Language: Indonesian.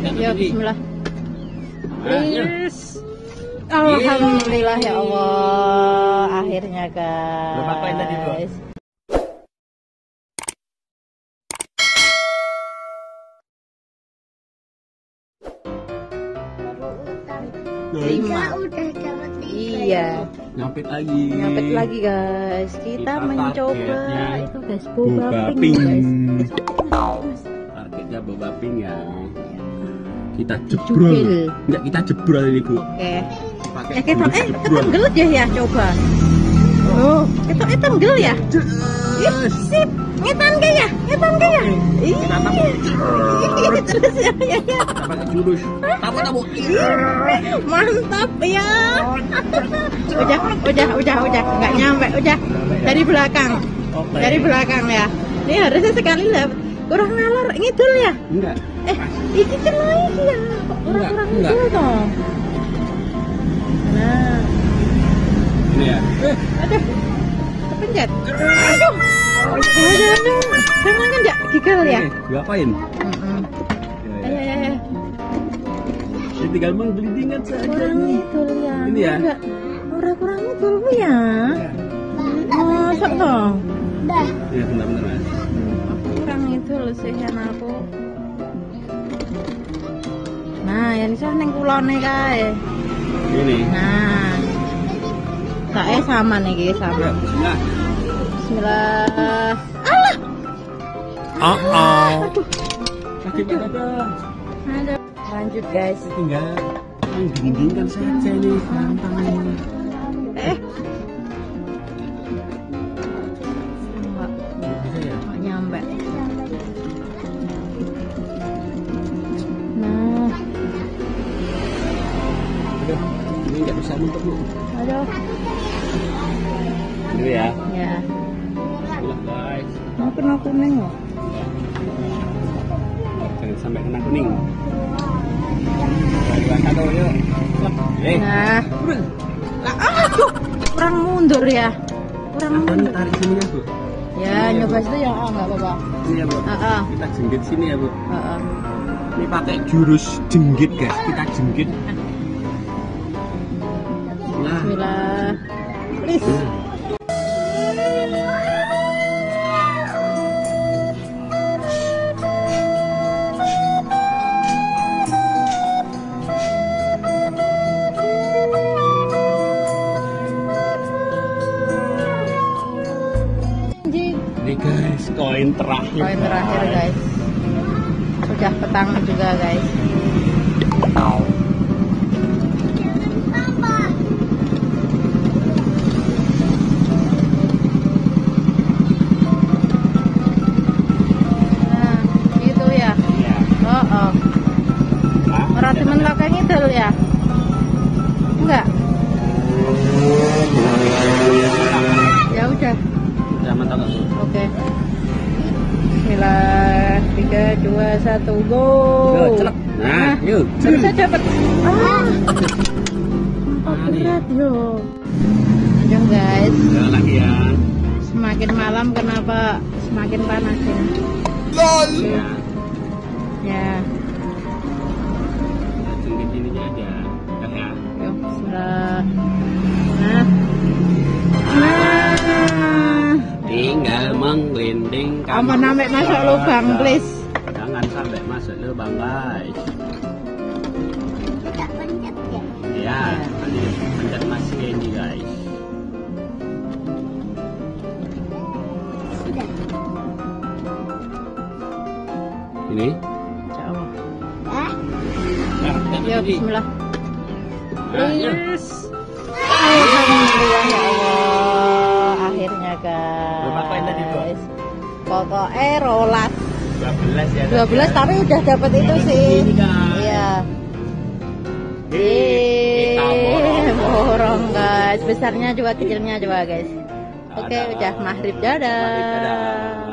Ya bismillah. Ya. Alhamdulillah ya Allah. Akhirnya guys. Lima. udah dapat Iya. Nyapit lagi. Nyapet lagi guys. Kita, Kita mencoba itu guys boba, Boba pink, pink. guys. Targetnya boba pink ya. Kita jebrol. Enggak kita jebrol ini bu. Oke. Pakai Eh kita eh kita gelut ya ya coba. Oh, kita itu gel ya. Ih, sip. Ngetan ke ya? Ngetan ya? Kita tamu. Terus ya ya ya. Kita pakai jurus. Tamu tamu. Mantap ya. udah, udah, udah, udah, nggak nyampe, udah dari belakang, dari belakang ya. Ini harusnya sekali lah, kurang ngalor, ngidul ya. Enggak. Eh, ini celai ya, kok kurang kurang Enggak, ngidul toh. Nah, Ini ya. aduh, kepencet. Aduh, aduh, aduh, jangan kan nggak gigal ya. Eh, Ngapain? Mm-mm. Ya, ya. Ini tinggal menggelindingan saja nih. ngidul ya. Ini ya? Enggak, kurang ngidul ya. Masa toh? Dah. Ya loh sih aku. Nah yang bisa neng kulone kae. Ini. nah. Kae sama nih guys sama. Bismillah. Bismillah. Alah! Aduh, Pak Dadang. ada lanjut guys. Tinggal. Menggelindingkan saja nih gampang ini. Aduh, ini nggak bisa numpuk bu. aduh Ini ya. ya Bismillah guys. mau kena kuning loh Jangan sampai kena kuning. Dua, satu, yuk. Eh, nah lah aduh kurang mundur ya kurang mundur tarik sini ya bu. ya nyoba situ ya ah nggak apa-apa Ini ya bu. ah ah Kita jenggit sini ya bu. ah, ah. Ini pakai jurus jenggit guys. Kita jenggit. Bismillah please ini guys koin terakhir. Poin terakhir guys. Sudah petang juga guys. Udah. Udah mantap bu? Oke. Bismillah. Tiga, dua, satu, go. Yuk, celek. Nah, yuk. Bisa dapat. Ah. Oh, Nah, berat yo. Aduh guys, Ya, lagi ya. semakin malam kenapa semakin panas ini? Ya. Ya, Kita aja. Ya. yuk Bismillah. Apa namanya masuk lubang, please? Jangan sampai masuk lubang, guys. Tidak pencet ya. Ya, nanti pencet masih ini, guys. Sudah. Ini. Jauh. Ya, Bismillah. Nah. Please. Alhamdulillah ya Allah. Akhirnya guys. Pokoknya rolas 12 ya. 12 tapi udah dapat itu sih. Guys. Iya. Kita borong. guys. Besarnya juga kecilnya juga guys. Oke, Dadah. udah maghrib dadah. Maghrib, dadah.